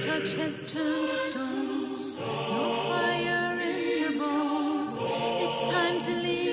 touch has turned to stone. No fire in your bones. It's time to leave.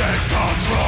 in control.